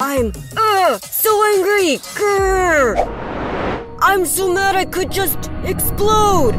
I'm, uh, so angry! Grr. I'm so mad I could just explode!